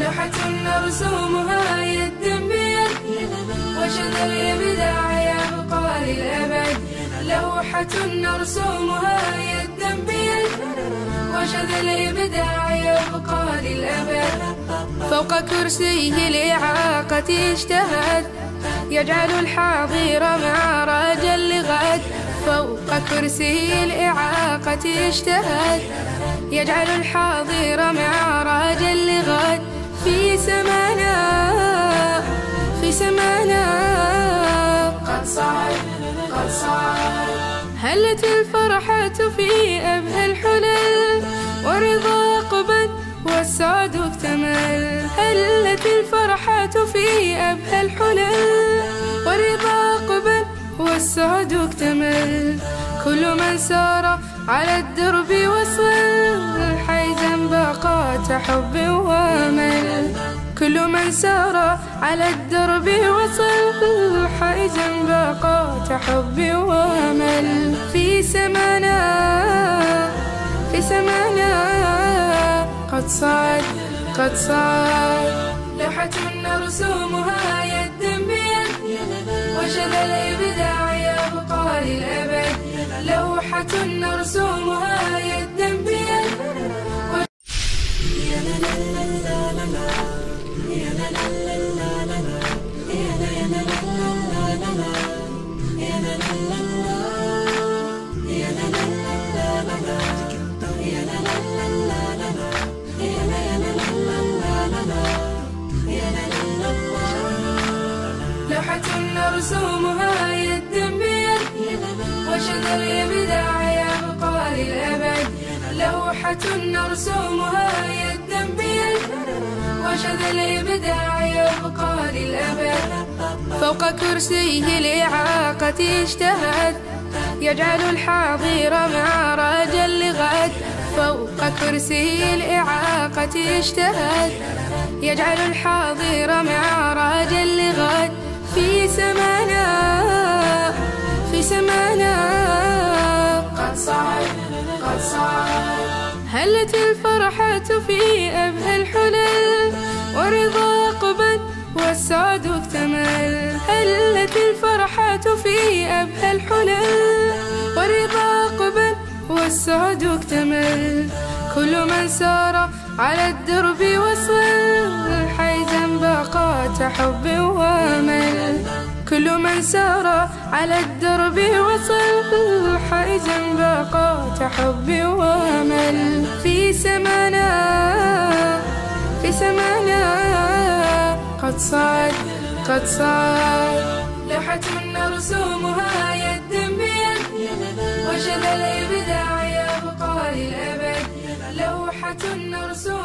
لوحة نرسمها يدا بيد وشد الإبداع لوحة نرسمها يدا بيد وشد الإبداع يبقى للأبد. فوق كرسيه الإعاقة اجتهد يجعل الحاضر معراجا لغد. فوق كرسي الإعاقة اجتهد يجعل الحاضر معراجا لغد. في سمانا في سمانا قد صعد هلت الفرحة في أبهى الحلل ورضا قبل والسعد اكتمل. هلت الفرحة في أبهى الحلل ورضا قبل والسعد اكتمل. كل من سار على الدرب وصل حيزا باقات حب وامل. كل من سار على الدرب وصل حيزا باقات حب وأمل. في سمانا في سمانا قد صعد قد صعد. لوحة نرسمها يدا بيد وشذ الإبداع يبقى للأبد لوحة نرسمها يدا بيد لوحة نرسمها يدا بيد وشذ الإبداع يبقى للأبد. لوحة نرسمها يدا بيد وشذ الإبداع يبقى للأبد. فوق كرسيه الإعاقة اجتهد. يجعل الحاضر معراجا لغد. فوق كرسي الإعاقة اجتهد. يجعل الحاضر معراجا لغد. في سمانا في سمانا. قد صعد قد صعد. هلت الفرحة في أبهى الحلل ورضا قبل والسعد اكتمل. هلت الفرحة في أبهى الحلل ورضا قبل والسعد اكتمل. كل من سار على الدرب وصل. حيزا باقات حب وأمل. كل من سار على الدرب وصل. حيزا باقات حب وأمل. في سمانا قد صعد لوحة نرسمها يدا بيد وشذ الإبداع يبقى للأبد لوحة نرسمها